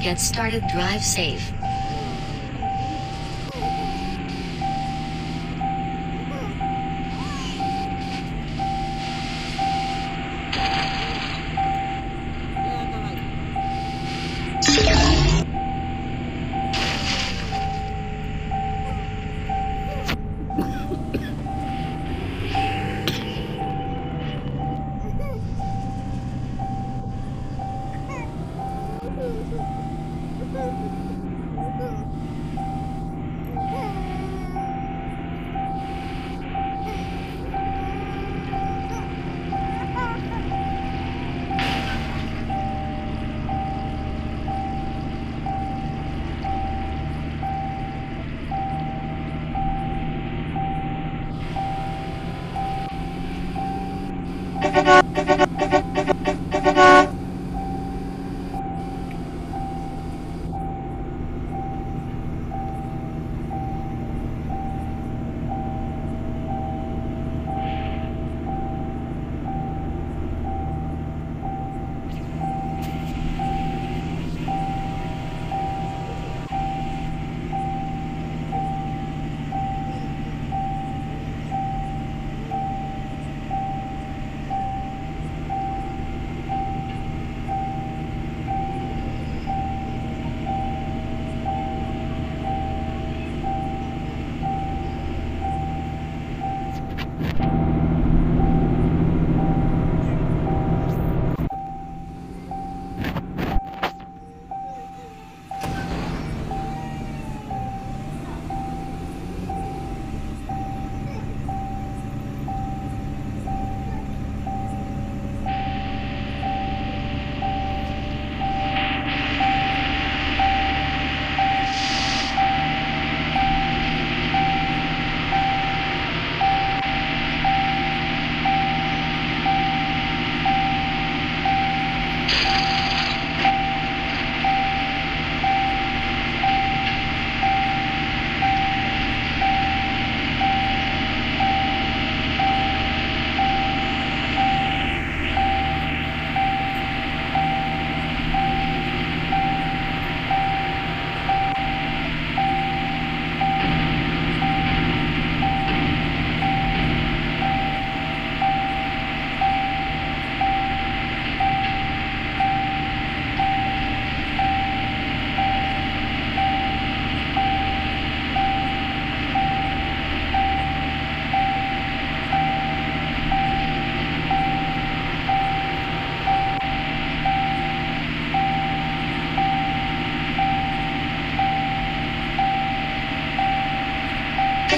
get started. Drive safe.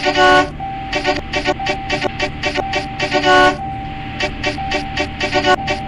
Thank you.